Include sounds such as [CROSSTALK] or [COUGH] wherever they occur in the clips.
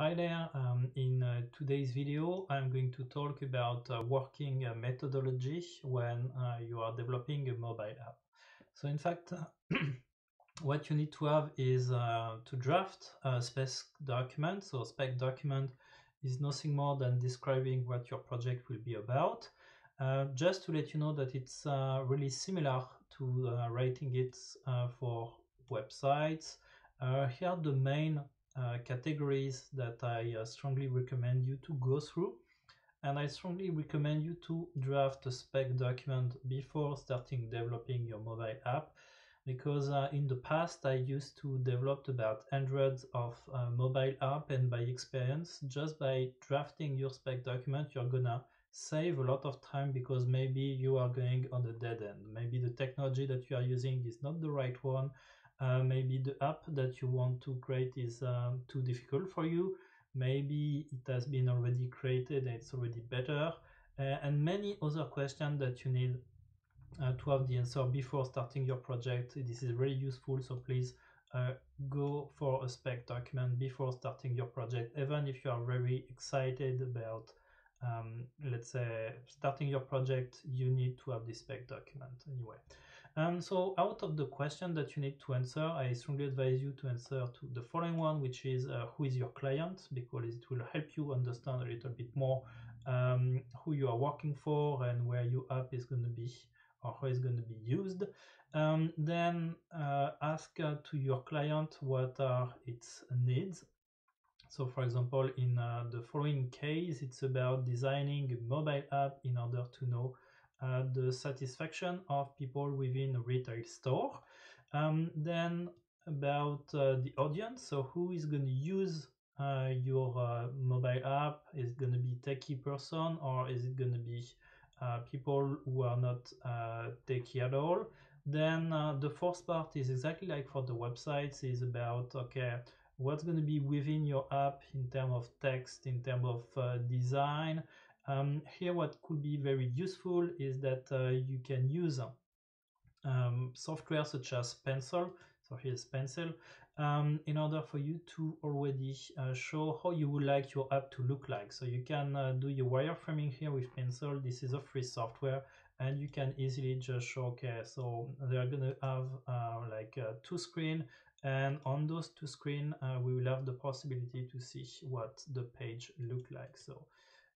Hi there, um, in uh, today's video I'm going to talk about uh, working uh, methodology when uh, you are developing a mobile app. So in fact [CLEARS THROAT] what you need to have is uh, to draft a spec document. So spec document is nothing more than describing what your project will be about. Uh, just to let you know that it's really similar to writing it for websites. here the main uh, categories that I uh, strongly recommend you to go through. And I strongly recommend you to draft a spec document before starting developing your mobile app because uh, in the past I used to develop about hundreds of uh, mobile app and by experience just by drafting your spec document you're gonna save a lot of time because maybe you are going on a dead end maybe the technology that you are using is not the right one uh, maybe the app that you want to create is um, too difficult for you. Maybe it has been already created and it's already better. Uh, and many other questions that you need uh, to have the answer before starting your project. This is very useful, so please uh, go for a spec document before starting your project, even if you are very excited about, um, let's say, starting your project, you need to have this spec document anyway. Um, so out of the question that you need to answer, I strongly advise you to answer to the following one, which is uh, who is your client, because it will help you understand a little bit more um, who you are working for and where your app is going to be or how it's going to be used. Um, then uh, ask uh, to your client what are its needs. So for example, in uh, the following case, it's about designing a mobile app in order to know uh, the satisfaction of people within a retail store. Um, then about uh, the audience, so who is going to use uh, your uh, mobile app? Is it going to be techie person or is it going to be uh, people who are not techie at all? Then the fourth part is exactly like for the websites is about, okay, what's going to be within your app in terms of text, in terms of design, um, here what could be very useful is that uh, you can use um, software such as Pencil, so here's Pencil, um, in order for you to already uh, show how you would like your app to look like. So you can uh, do your wireframing here with Pencil. This is a free software and you can easily just show, okay, so they're gonna have uh, like uh, two screen and on those two screen, uh, we will have the possibility to see what the page look like. So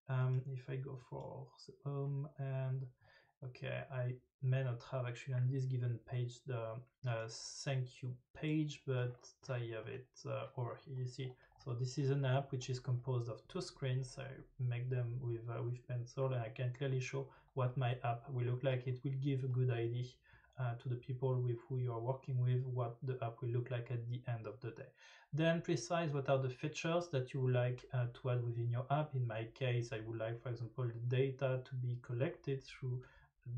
um, if I go for home and okay I may not have actually on this given page the uh, thank you page but I have it uh, over here you see so this is an app which is composed of two screens I make them with uh, with pencil and I can clearly show what my app will look like it will give a good idea uh, to the people with who you are working with what the app will look like at the end of the. Then precise what are the features that you would like uh, to add within your app. In my case, I would like, for example, the data to be collected through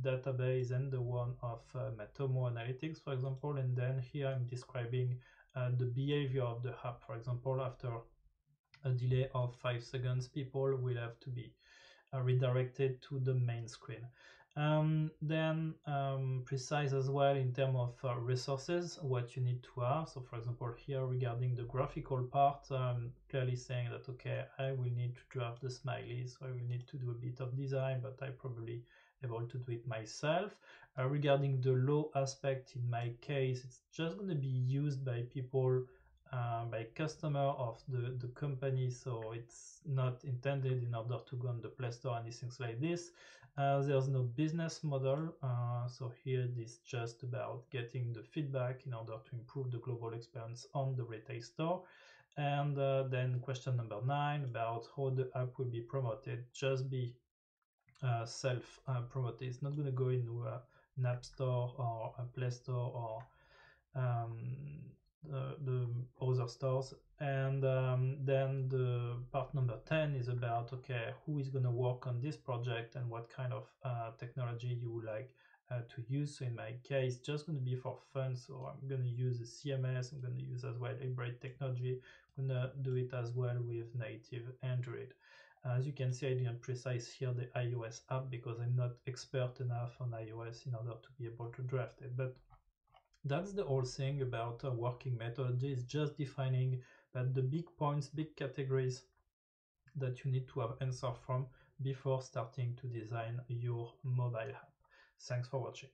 database and the one of uh, Matomo Analytics, for example. And then here I'm describing uh, the behavior of the app. For example, after a delay of five seconds, people will have to be uh, redirected to the main screen. Um, then um, precise as well in terms of uh, resources, what you need to have. So for example, here regarding the graphical part, um, clearly saying that, okay, I will need to draft the smiley, so I will need to do a bit of design, but I probably able to do it myself. Uh, regarding the low aspect, in my case, it's just going to be used by people uh, by customer of the, the company so it's not intended in order to go on the play store and things like this. Uh, there's no business model uh, so here it is just about getting the feedback in order to improve the global experience on the retail store. And uh, then question number nine about how the app will be promoted. Just be uh, self promoted. It's not going to go into an app store or a play store or um, the other stores and um, then the part number 10 is about okay who is going to work on this project and what kind of uh, technology you would like uh, to use. So in my case just going to be for fun. So i'm going to use a cms i'm going to use as well hybrid technology. I'm going to do it as well with native android. As you can see i didn't precise here the ios app because i'm not expert enough on ios in order to be able to draft it. But that's the whole thing about a working methodology is just defining but the big points, big categories that you need to have answer from before starting to design your mobile app. Thanks for watching.